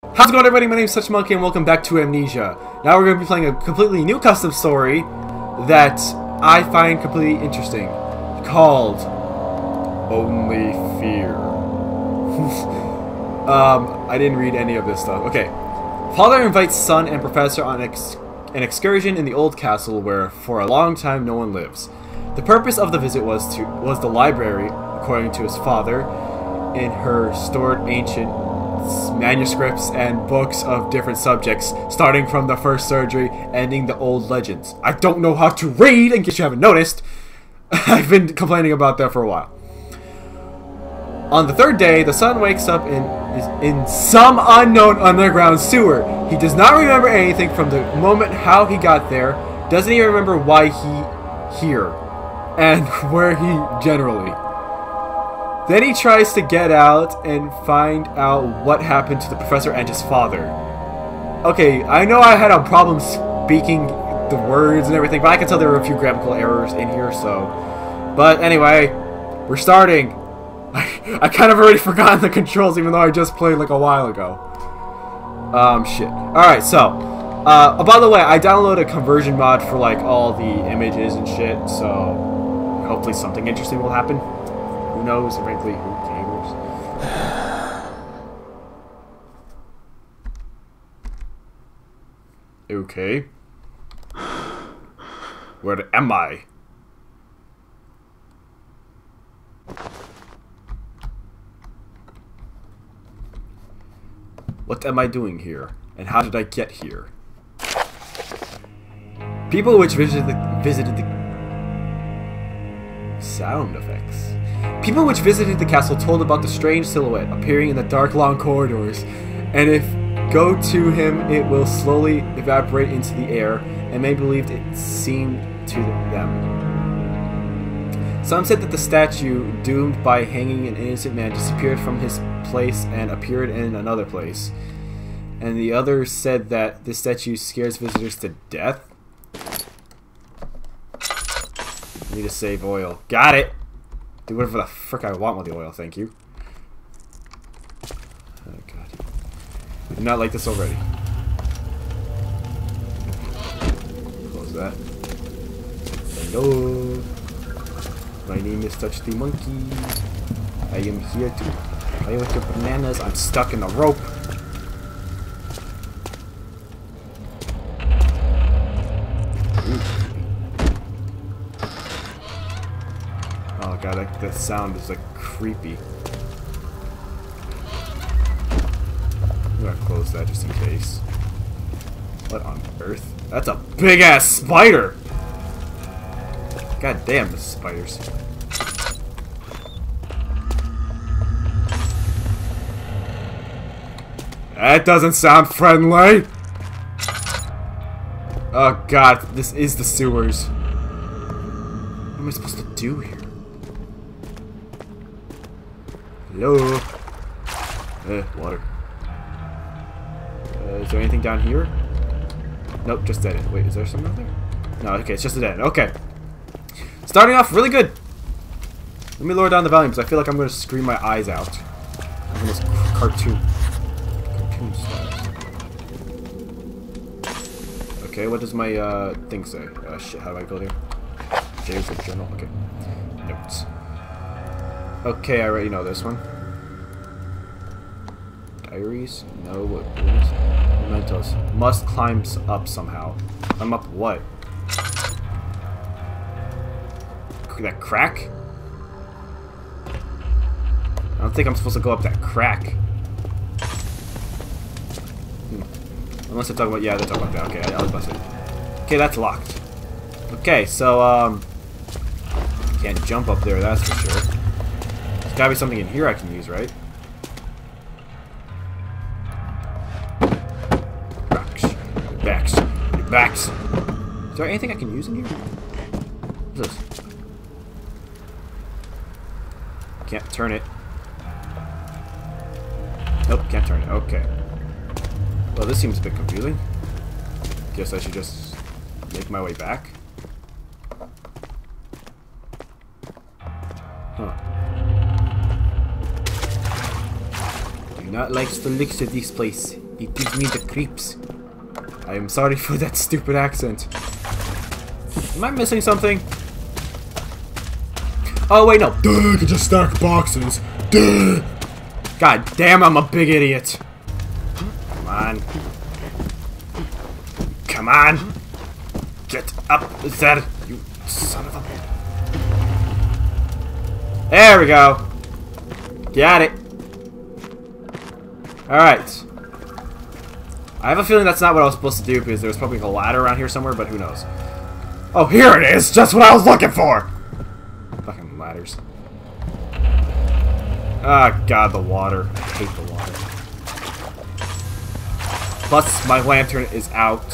How's it going everybody? My name is Such Monkey and welcome back to Amnesia. Now we're going to be playing a completely new custom story that I find completely interesting. Called Only Fear. um, I didn't read any of this stuff. Okay. Father invites son and professor on ex an excursion in the old castle where for a long time no one lives. The purpose of the visit was to was the library, according to his father, in her stored ancient manuscripts and books of different subjects, starting from the first surgery, ending the old legends. I don't know how to read, in case you haven't noticed. I've been complaining about that for a while. On the third day, the son wakes up in in some unknown underground sewer. He does not remember anything from the moment how he got there, doesn't even remember why he here, and where he generally. Then he tries to get out and find out what happened to the professor and his father. Okay, I know I had a problem speaking the words and everything, but I can tell there were a few grammatical errors in here, so... But anyway, we're starting. I, I kind of already forgotten the controls, even though I just played like a while ago. Um, shit. Alright, so... Uh, oh, by the way, I downloaded a conversion mod for like all the images and shit, so hopefully something interesting will happen. Knows? Frankly, who cares? okay. Where am I? What am I doing here? And how did I get here? People which visited the, visited the sound effects. People which visited the castle told about the strange silhouette appearing in the dark long corridors, and if go to him it will slowly evaporate into the air, and many believed it seemed to them. Some said that the statue, doomed by hanging an innocent man, disappeared from his place and appeared in another place. And the others said that this statue scares visitors to death. Need to save oil. Got it! Do whatever the frick I want with the oil, thank you. Oh god. I'm not like this already. Close that. Hello. My name is Touch the Munkey. I am here to play with your bananas. I'm stuck in the rope. That sound is like creepy. I'm gonna close that just in case. What on earth? That's a big ass spider! God damn, the spiders. That doesn't sound friendly! Oh god, this is the sewers. What am I supposed to do here? Hello? Eh, water. Uh, is there anything down here? Nope, just dead end. Wait, is there something out there? No, okay, it's just a dead end. Okay. Starting off really good. Let me lower down the volume because I feel like I'm going to scream my eyes out. Almost cartoon. Cartoon style. Okay, what does my uh, thing say? Uh, shit, how do I go there? J for journal. Okay. Notes. Okay, I already know this one. Diaries? No, what is Mementos. Must climb up somehow. Climb up what? That crack? I don't think I'm supposed to go up that crack. Hmm. Unless they're talking about, yeah, they're talking about that. Okay, I, I was say. Okay, that's locked. Okay, so, um, can't jump up there, that's for sure. Gotta be something in here I can use, right? Backs. Backs. Backs. Is there anything I can use in here? What's this? Can't turn it. Nope, can't turn it. Okay. Well, this seems a bit confusing. Guess I should just make my way back. Not like the looks of this place. It gives me the creeps. I am sorry for that stupid accent. Am I missing something? Oh, wait, no. Duh, I can just stack boxes. Duh. God damn, I'm a big idiot. Come on. Come on. Get up there, you son of a... There we go. Got it. Alright. I have a feeling that's not what I was supposed to do because there's probably a ladder around here somewhere, but who knows. Oh, here it is! Just what I was looking for! Fucking ladders. Ah, oh, God, the water. I hate the water. Plus, my lantern is out.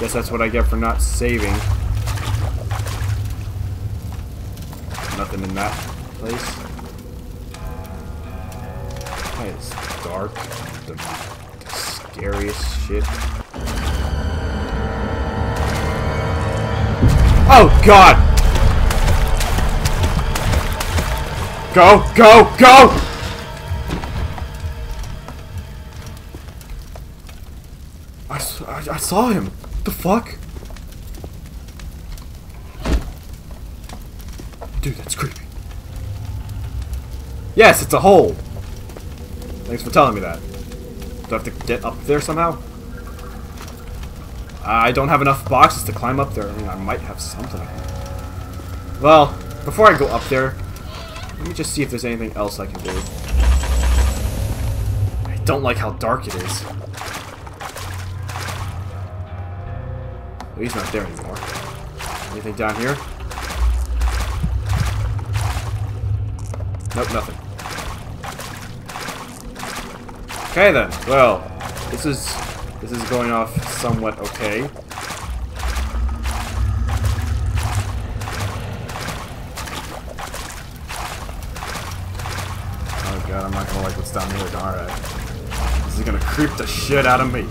Guess that's what I get for not saving. Nothing in that place. Is dark? The, the scariest shit. Oh god! Go, go, go! I, I, I saw him. What the fuck? Dude, that's creepy. Yes, it's a hole! Thanks for telling me that. Do I have to get up there somehow? I don't have enough boxes to climb up there. I mean, I might have something. Well, before I go up there, let me just see if there's anything else I can do. I don't like how dark it is. he's not there anymore. Anything down here? Nope, nothing. Okay then. Well, this is this is going off somewhat okay. Oh god, I'm not gonna like what's down here. Alright. This is gonna creep the shit out of me.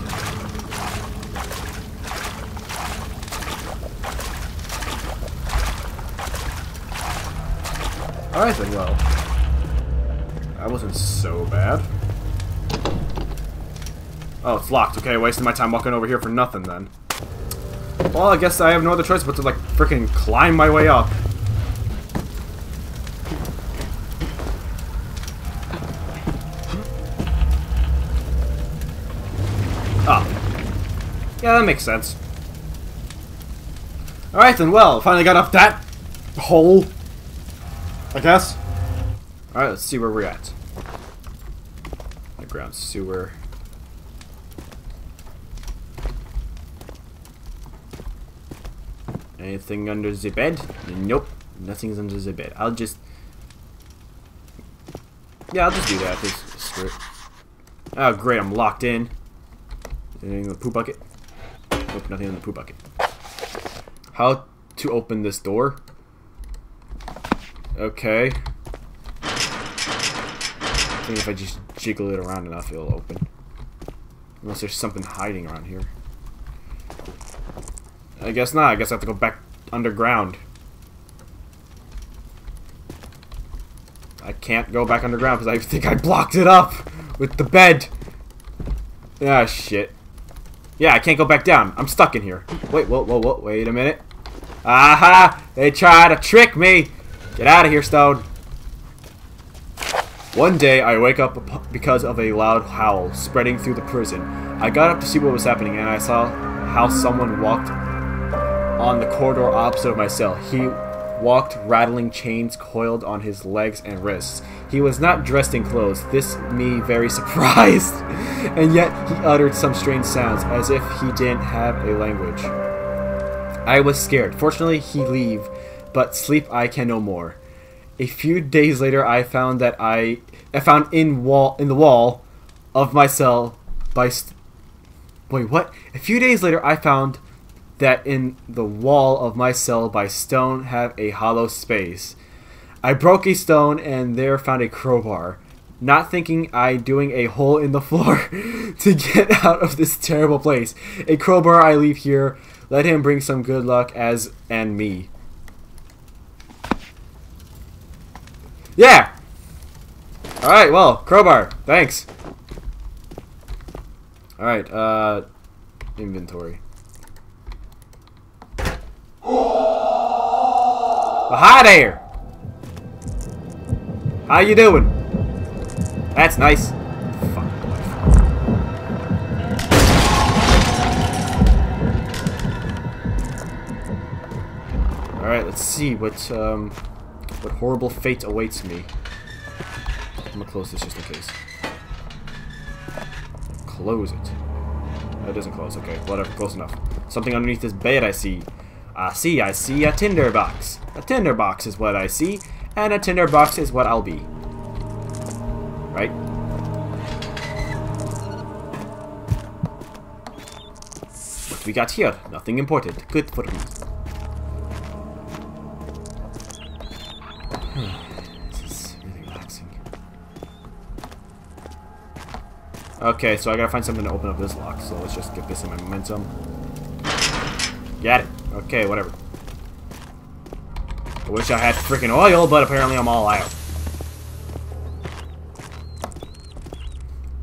Alright then, well. That wasn't so bad. Oh, it's locked. Okay, wasting my time walking over here for nothing then. Well, I guess I have no other choice but to, like, freaking climb my way up. Oh. Yeah, that makes sense. Alright then, well, finally got up that hole. I guess. Alright, let's see where we're at. Underground sewer. Anything under the bed? Nope. Nothing's under the bed. I'll just... Yeah, I'll just do that. Just screw it. Oh, great. I'm locked in. Anything in the poop bucket? Nope, nothing in the poop bucket. How to open this door? Okay. I think if I just jiggle it around enough, it'll open. Unless there's something hiding around here. I guess not. I guess I have to go back underground. I can't go back underground because I think I blocked it up with the bed. Ah, shit. Yeah, I can't go back down. I'm stuck in here. Wait, whoa, whoa, whoa, wait a minute. Aha! They try to trick me! Get out of here, Stone! One day, I wake up because of a loud howl spreading through the prison. I got up to see what was happening, and I saw how someone walked on the corridor opposite of my cell. He walked rattling chains coiled on his legs and wrists. He was not dressed in clothes, this me very surprised, and yet he uttered some strange sounds, as if he didn't have a language. I was scared. Fortunately, he leave, but sleep I can no more. A few days later, I found that I, I found in wall in the wall of my cell by. Wait, what? A few days later, I found that in the wall of my cell by stone have a hollow space. I broke a stone and there found a crowbar, not thinking I doing a hole in the floor to get out of this terrible place. A crowbar I leave here, let him bring some good luck as and me. Yeah! Alright, well, crowbar, thanks. Alright, uh... Inventory. Well, hi there! How you doing? That's nice. Alright, let's see what, um, what horrible fate awaits me. I'm gonna close this just in case. Close it. It doesn't close, okay, whatever, close enough. Something underneath this bed I see. I see, I see a tinderbox. A tinderbox is what I see, and a tinderbox is what I'll be. Right? What we got here? Nothing important. Good for me. Hmm. relaxing. Okay, so I gotta find something to open up this lock, so let's just get this in my momentum. Got it. Okay, whatever. I wish I had freaking oil, but apparently I'm all out.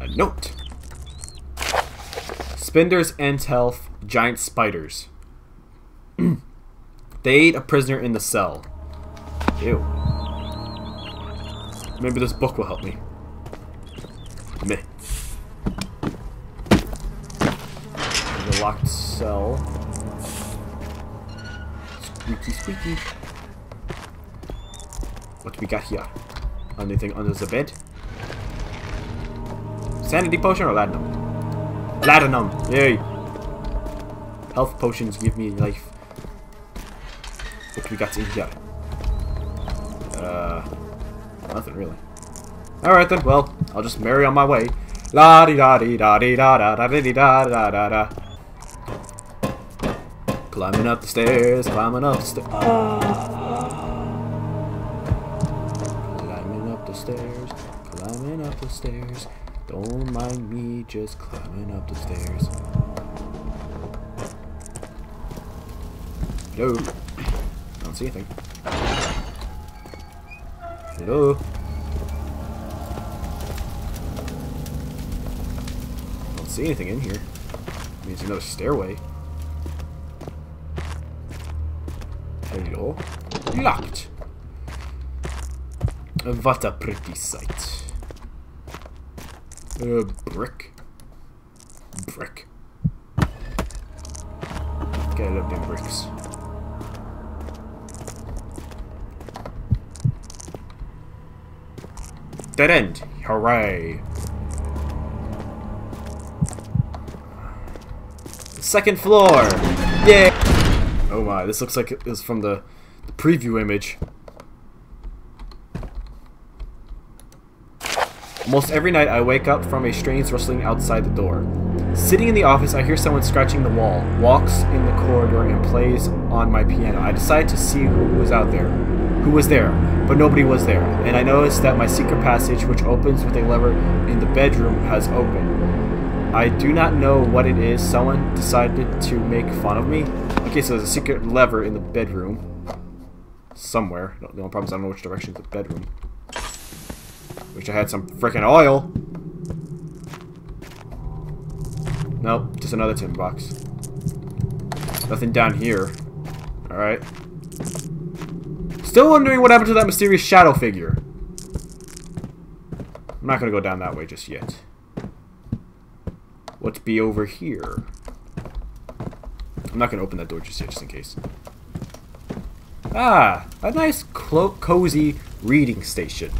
A note. Spinder's End Health Giant Spiders. they ate a prisoner in the cell. Ew. Maybe this book will help me. Meh. A locked cell. Squeaky, squeaky. What do we got here? Anything under the bed? Sanity potion or laudanum? Laudanum! Yay! Health potions give me life. What do we got in here? Uh, nothing really. Alright then, well, I'll just marry on my way. La di da di da di da da da di da da da da. Climbing up the stairs, climbing up the stairs. Climbing up the stairs, climbing up the stairs. Don't mind me just climbing up the stairs. Hello? Don't see anything. Hello? Don't see anything in here. I mean, it's another stairway. Hello? Locked. What a pretty sight. Uh, brick. Brick. Gotta love them bricks. Dead end. Hooray. Second floor. Yay. Oh my, this looks like it was from the, the preview image. Almost every night I wake up from a strange rustling outside the door. Sitting in the office, I hear someone scratching the wall, walks in the corridor, and plays on my piano. I decide to see who was out there, who was there, but nobody was there, and I notice that my secret passage, which opens with a lever in the bedroom, has opened. I do not know what it is. Someone decided to make fun of me. Okay, so there's a secret lever in the bedroom. Somewhere. The only problem is I don't know which direction is the bedroom. Wish I had some freaking oil. Nope, just another tin box. Nothing down here. Alright. Still wondering what happened to that mysterious shadow figure. I'm not gonna go down that way just yet. What's be over here? I'm not gonna open that door just yet, just in case. Ah, a nice, cozy reading station.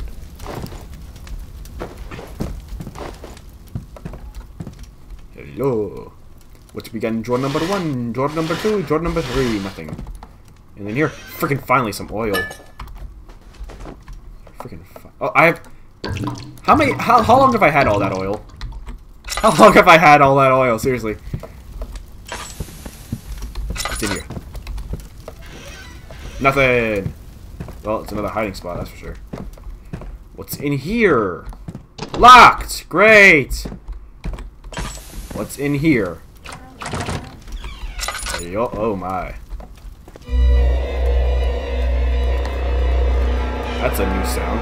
Hello. What we got in drawer number one, drawer number two, drawer number three? Nothing. And then here, freaking finally some oil. Freaking. Oh, I have. How many? How how long have I had all that oil? How long have I had all that oil? Seriously. What's in here? Nothing. Well, it's another hiding spot, that's for sure. What's in here? Locked! Great! What's in here? Oh my. That's a new sound.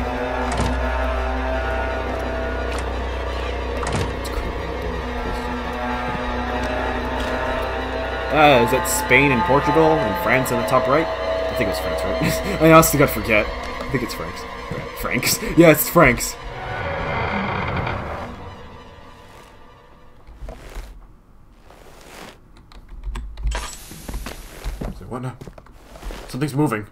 Uh, is that Spain and Portugal and France in the top right? I think it's France, right? I honestly got to forget. I think it's Franks. Franks? Yeah, it's Franks. What now? Something's moving.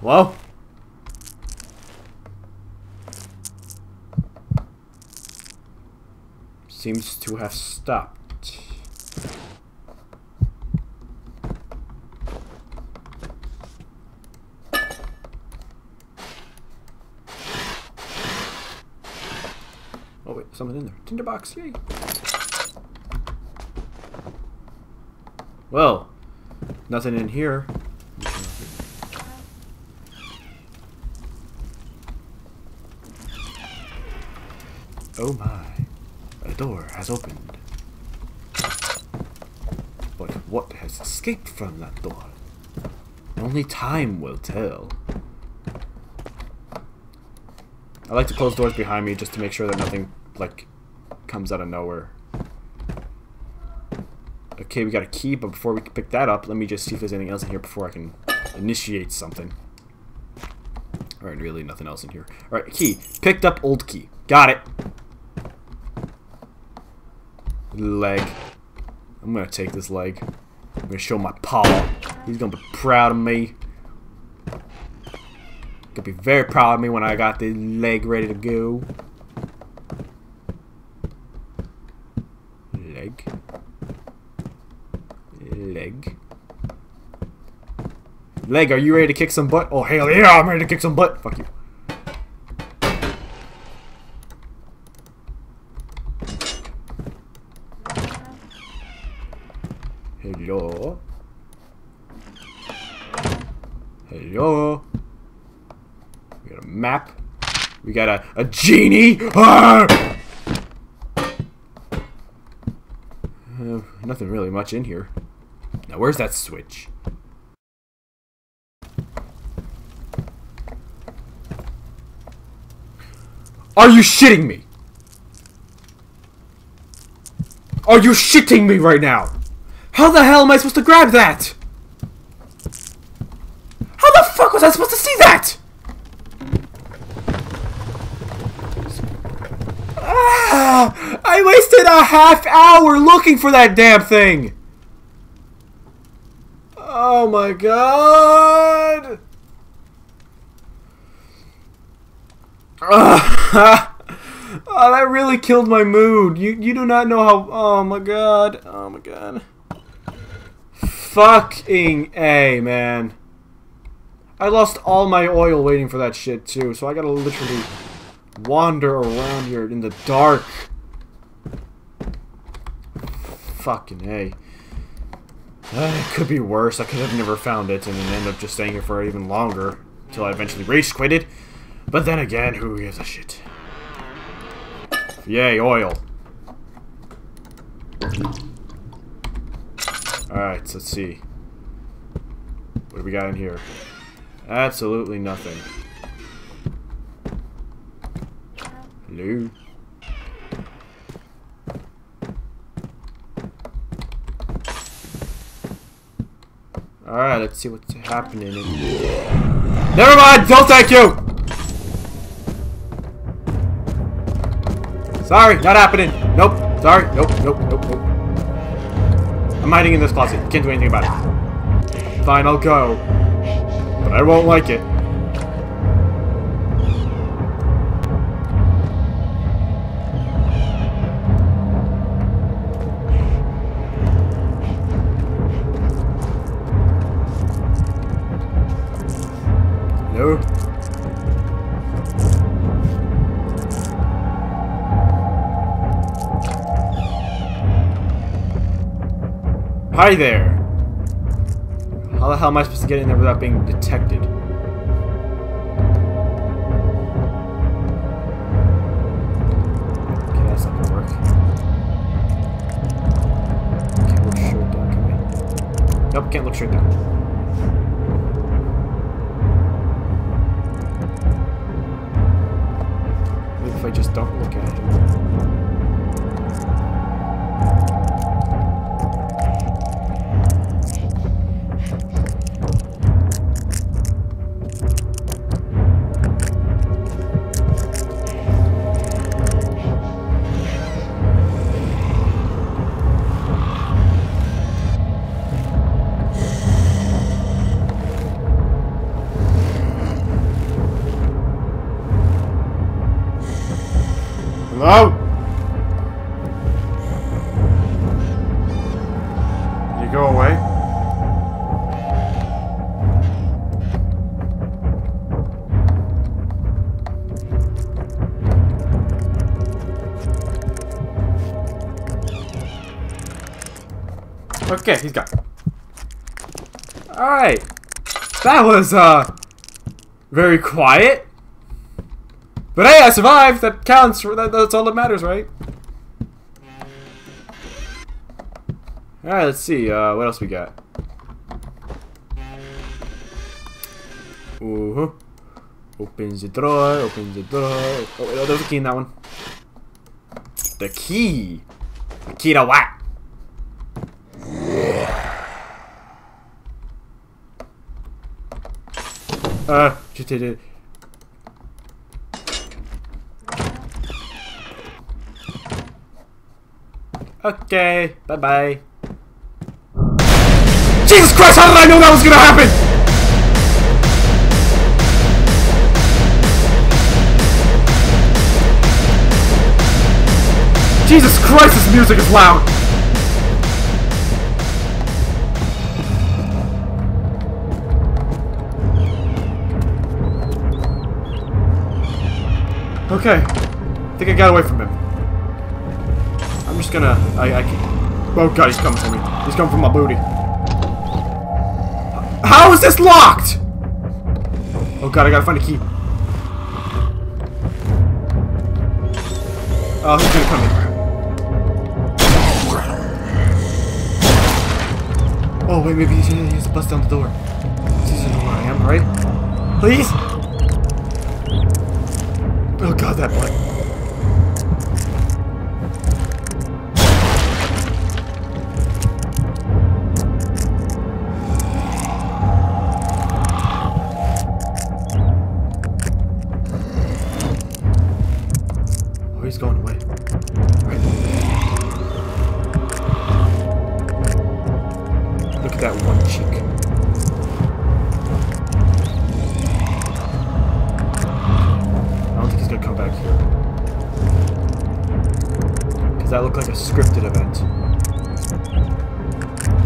Hello? Seems to have stopped. Oh wait, something in there. Tinderbox, yay! Well, nothing in here. Oh my, door has opened. But what has escaped from that door? Only time will tell. I like to close doors behind me just to make sure that nothing, like, comes out of nowhere. Okay, we got a key, but before we can pick that up, let me just see if there's anything else in here before I can initiate something. Alright, really nothing else in here. Alright, key. Picked up old key. Got it leg. I'm gonna take this leg. I'm gonna show my paw. He's gonna be proud of me. Gonna be very proud of me when I got the leg ready to go. Leg. Leg. Leg, are you ready to kick some butt? Oh, hell yeah, I'm ready to kick some butt. Fuck you. Hello? Hello? We got a map. We got a, a genie! Ah! Uh, nothing really much in here. Now, where's that switch? Are you shitting me? Are you shitting me right now? How the hell am I supposed to grab that? How the fuck was I supposed to see that? Ah, I wasted a half hour looking for that damn thing. Oh my god. oh, that really killed my mood. You you do not know how. Oh my god. Oh my god. Fucking A, man. I lost all my oil waiting for that shit, too, so I gotta literally wander around here in the dark. Fucking A. Uh, it could be worse. I could have never found it and then end up just staying here for even longer until I eventually rage quitted. But then again, who gives a shit? Yay, oil. Alright, let's see. What do we got in here? Absolutely nothing. Hello? Alright, let's see what's happening in. Never mind! Don't thank you! Sorry, not happening. Nope. Sorry. Nope, nope, nope, nope. I'm hiding in this closet. Can't do anything about it. Fine, I'll go. But I won't like it. Hi there! How the hell am I supposed to get in there without being detected? Okay, that's not gonna work. Can't look straight down, can we? Nope, can't look straight down. If I just don't look at him. Okay, he's gone. Alright. That was, uh, very quiet. But hey, I survived. That counts. That, that's all that matters, right? All right, let's see. Uh, what else we got? Ooh. -huh. Opens the door. open the door. Oh, wait, oh, there's a key in that one. The key. The key to what? Uh, just did it. Okay, bye bye. Jesus Christ, how did I know that was gonna happen? Jesus Christ, this music is loud! Okay, I think I got away from him. I'm just gonna. I, I can. Oh god, he's coming for me. He's coming for my booty. How is this locked? Oh god, I gotta find a key. Oh, he's gonna come in. Oh wait, maybe he's use to bust down the door. This isn't where I am, right? Please. Oh god, that blood. Because that looked like a scripted event.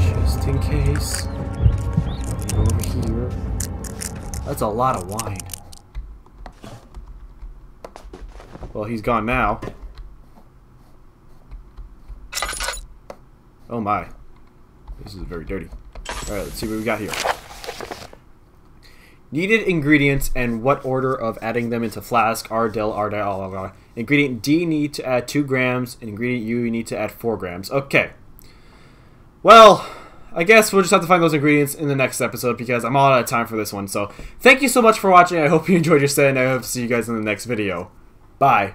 Just in case. Over here. That's a lot of wine. Well, he's gone now. Oh my. This is very dirty. Alright, let's see what we got here. Needed ingredients and what order of adding them into flask are del blah, blah, blah. Ingredient D need to add 2 grams, and ingredient U you need to add 4 grams. Okay. Well, I guess we'll just have to find those ingredients in the next episode because I'm all out of time for this one. So, thank you so much for watching. I hope you enjoyed your stay, and I hope to see you guys in the next video. Bye.